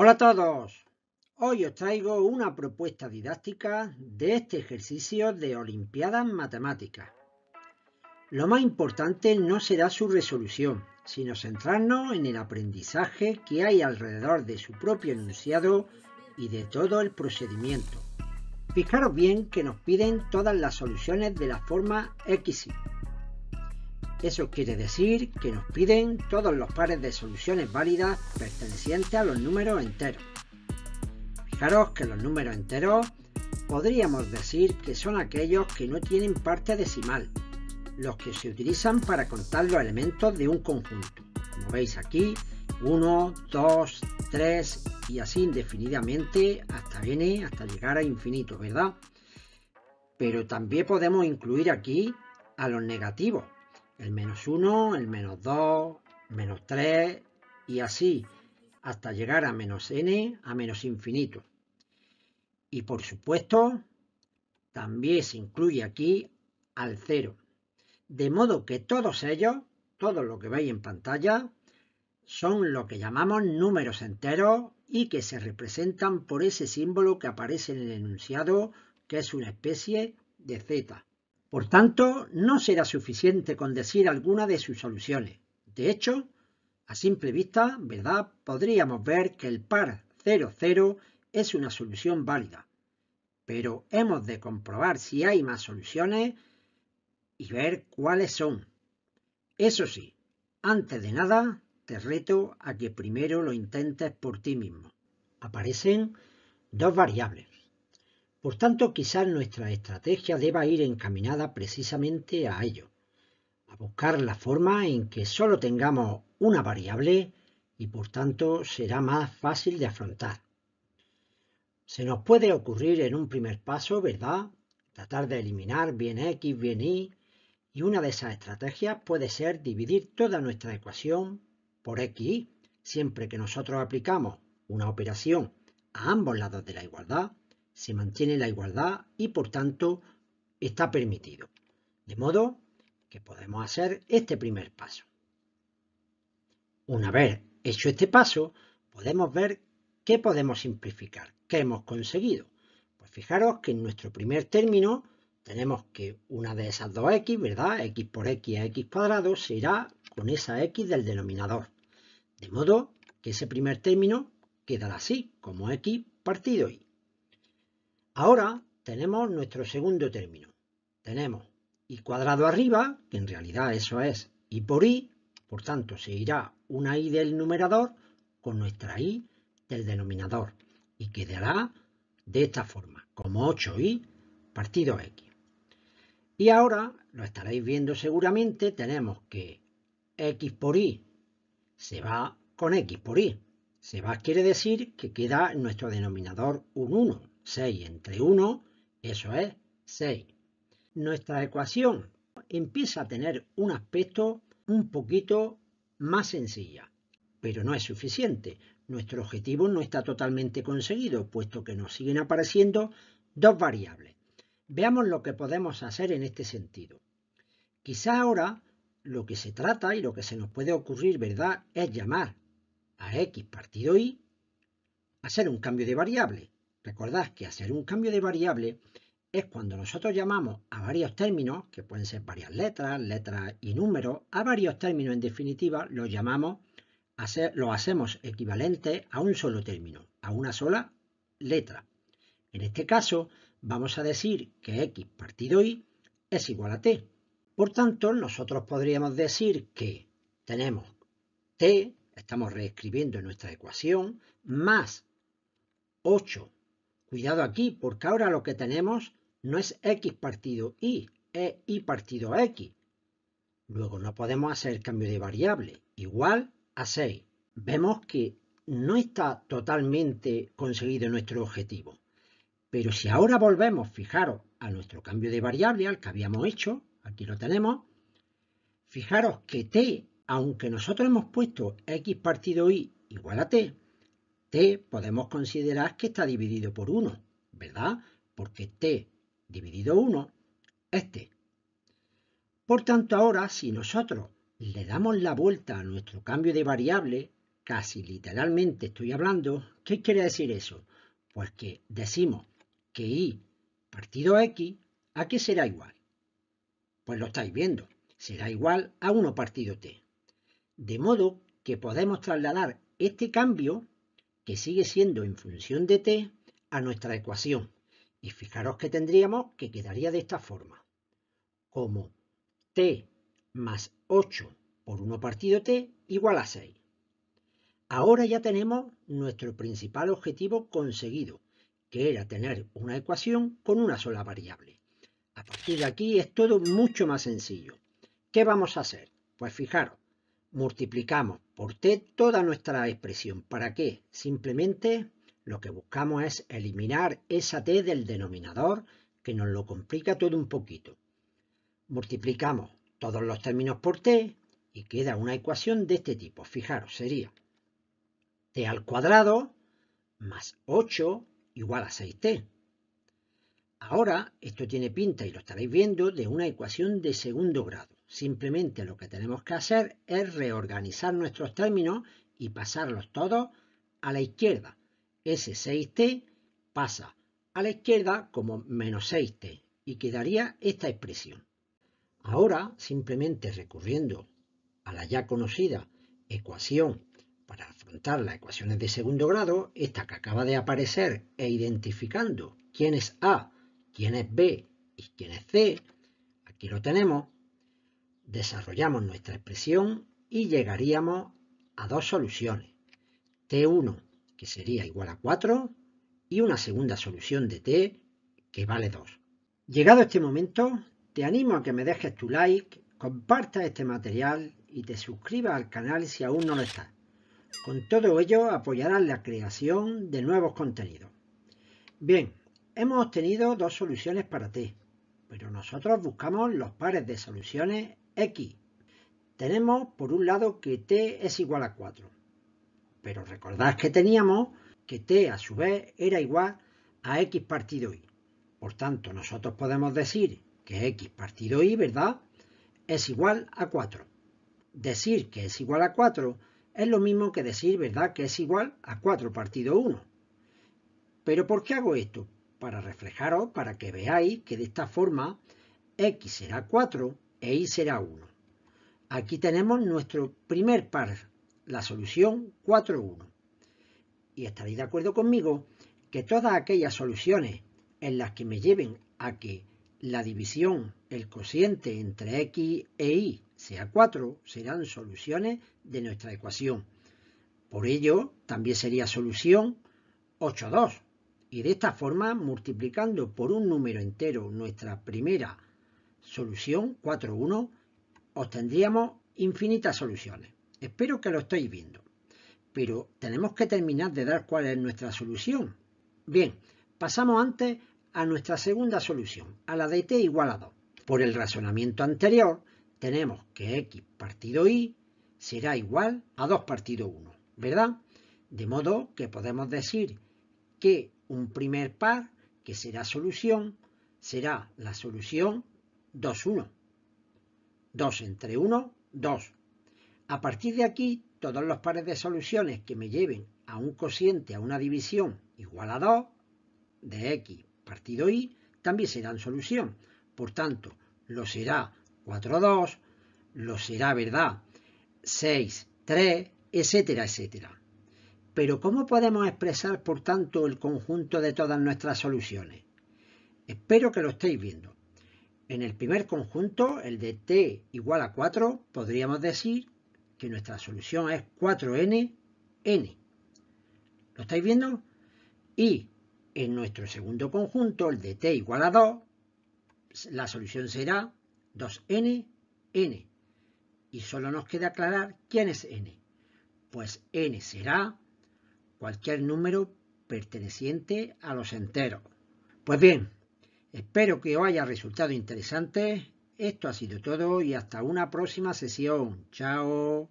Hola a todos. Hoy os traigo una propuesta didáctica de este ejercicio de Olimpiadas Matemáticas. Lo más importante no será su resolución, sino centrarnos en el aprendizaje que hay alrededor de su propio enunciado y de todo el procedimiento. Fijaros bien que nos piden todas las soluciones de la forma x. Eso quiere decir que nos piden todos los pares de soluciones válidas pertenecientes a los números enteros. Fijaros que los números enteros podríamos decir que son aquellos que no tienen parte decimal, los que se utilizan para contar los elementos de un conjunto. Como veis aquí, 1, 2, 3 y así indefinidamente hasta n, hasta llegar a infinito, ¿verdad? Pero también podemos incluir aquí a los negativos, el menos 1, el menos 2, menos 3 y así hasta llegar a menos n, a menos infinito. Y por supuesto, también se incluye aquí al 0. De modo que todos ellos, todo lo que veis en pantalla, son lo que llamamos números enteros y que se representan por ese símbolo que aparece en el enunciado, que es una especie de z. Por tanto, no será suficiente con decir alguna de sus soluciones. De hecho, a simple vista, ¿verdad? Podríamos ver que el par 0, 0 es una solución válida. Pero hemos de comprobar si hay más soluciones y ver cuáles son. Eso sí, antes de nada, te reto a que primero lo intentes por ti mismo. Aparecen dos variables. Por tanto, quizás nuestra estrategia deba ir encaminada precisamente a ello, a buscar la forma en que solo tengamos una variable y por tanto será más fácil de afrontar. Se nos puede ocurrir en un primer paso, ¿verdad? Tratar de eliminar bien x, bien y, y una de esas estrategias puede ser dividir toda nuestra ecuación por x, siempre que nosotros aplicamos una operación a ambos lados de la igualdad, se mantiene la igualdad y por tanto está permitido. De modo que podemos hacer este primer paso. Una vez hecho este paso, podemos ver qué podemos simplificar, qué hemos conseguido. Pues fijaros que en nuestro primer término tenemos que una de esas dos x, ¿verdad? x por x a x cuadrado será con esa x del denominador. De modo que ese primer término quedará así, como x partido y. Ahora tenemos nuestro segundo término. Tenemos y cuadrado arriba, que en realidad eso es y por i, por tanto se irá una i del numerador con nuestra i del denominador y quedará de esta forma, como 8i partido x. Y ahora, lo estaréis viendo seguramente, tenemos que x por y se va con x por y. Se va quiere decir que queda en nuestro denominador un 1. 6 entre 1, eso es 6. Nuestra ecuación empieza a tener un aspecto un poquito más sencilla, pero no es suficiente. Nuestro objetivo no está totalmente conseguido, puesto que nos siguen apareciendo dos variables. Veamos lo que podemos hacer en este sentido. Quizá ahora lo que se trata y lo que se nos puede ocurrir, ¿verdad?, es llamar a x partido y hacer un cambio de variable. Recordad que hacer un cambio de variable es cuando nosotros llamamos a varios términos, que pueden ser varias letras, letras y números, a varios términos en definitiva los llamamos, lo hacemos equivalente a un solo término, a una sola letra. En este caso vamos a decir que x partido y es igual a t. Por tanto, nosotros podríamos decir que tenemos t, estamos reescribiendo nuestra ecuación, más 8 Cuidado aquí, porque ahora lo que tenemos no es x partido y, es y partido x. Luego no podemos hacer cambio de variable, igual a 6. Vemos que no está totalmente conseguido nuestro objetivo. Pero si ahora volvemos, fijaros, a nuestro cambio de variable, al que habíamos hecho, aquí lo tenemos, fijaros que t, aunque nosotros hemos puesto x partido y igual a t, t podemos considerar que está dividido por 1, ¿verdad? Porque t dividido 1 es t. Por tanto, ahora si nosotros le damos la vuelta a nuestro cambio de variable, casi literalmente estoy hablando, ¿qué quiere decir eso? Pues que decimos que y partido x, ¿a qué será igual? Pues lo estáis viendo, será igual a 1 partido t. De modo que podemos trasladar este cambio, que sigue siendo en función de t, a nuestra ecuación. Y fijaros que tendríamos que quedaría de esta forma. Como t más 8 por 1 partido t igual a 6. Ahora ya tenemos nuestro principal objetivo conseguido, que era tener una ecuación con una sola variable. A partir de aquí es todo mucho más sencillo. ¿Qué vamos a hacer? Pues fijaros, multiplicamos por t toda nuestra expresión. ¿Para qué? Simplemente lo que buscamos es eliminar esa t del denominador que nos lo complica todo un poquito. Multiplicamos todos los términos por t y queda una ecuación de este tipo. Fijaros, sería t al cuadrado más 8 igual a 6t. Ahora, esto tiene pinta, y lo estaréis viendo, de una ecuación de segundo grado. Simplemente lo que tenemos que hacer es reorganizar nuestros términos y pasarlos todos a la izquierda. Ese 6t pasa a la izquierda como menos 6t y quedaría esta expresión. Ahora, simplemente recurriendo a la ya conocida ecuación para afrontar las ecuaciones de segundo grado, esta que acaba de aparecer e identificando quién es A, quién es B y quién es C, aquí lo tenemos, desarrollamos nuestra expresión y llegaríamos a dos soluciones. T1, que sería igual a 4, y una segunda solución de T, que vale 2. Llegado este momento, te animo a que me dejes tu like, compartas este material y te suscribas al canal si aún no lo estás. Con todo ello apoyarás la creación de nuevos contenidos. Bien, hemos obtenido dos soluciones para T, pero nosotros buscamos los pares de soluciones X. Tenemos por un lado que T es igual a 4, pero recordad que teníamos que T a su vez era igual a X partido Y. Por tanto, nosotros podemos decir que X partido Y, ¿verdad? Es igual a 4. Decir que es igual a 4 es lo mismo que decir, ¿verdad?, que es igual a 4 partido 1. ¿Pero por qué hago esto? Para reflejaros, para que veáis que de esta forma x será 4 e y será 1. Aquí tenemos nuestro primer par, la solución 4, 1. Y estaréis de acuerdo conmigo que todas aquellas soluciones en las que me lleven a que la división, el cociente entre x e y sea 4, serán soluciones de nuestra ecuación. Por ello, también sería solución 8, 2. Y de esta forma, multiplicando por un número entero nuestra primera solución, 4, 1, obtendríamos infinitas soluciones. Espero que lo estéis viendo. Pero tenemos que terminar de dar cuál es nuestra solución. Bien, pasamos antes a nuestra segunda solución, a la de t igual a 2. Por el razonamiento anterior, tenemos que x partido y será igual a 2 partido 1, ¿verdad? De modo que podemos decir que un primer par, que será solución, será la solución 2, 1. 2 entre 1, 2. A partir de aquí, todos los pares de soluciones que me lleven a un cociente, a una división igual a 2, de x partido y, también serán solución. Por tanto, lo será 4, 2, lo será, ¿verdad? 6, 3, etcétera, etcétera. Pero ¿cómo podemos expresar, por tanto, el conjunto de todas nuestras soluciones? Espero que lo estéis viendo. En el primer conjunto, el de t igual a 4, podríamos decir que nuestra solución es 4n, n. ¿Lo estáis viendo? Y en nuestro segundo conjunto, el de t igual a 2, la solución será 2n, n. Y solo nos queda aclarar quién es n. Pues n será cualquier número perteneciente a los enteros. Pues bien, espero que os haya resultado interesante. Esto ha sido todo y hasta una próxima sesión. Chao.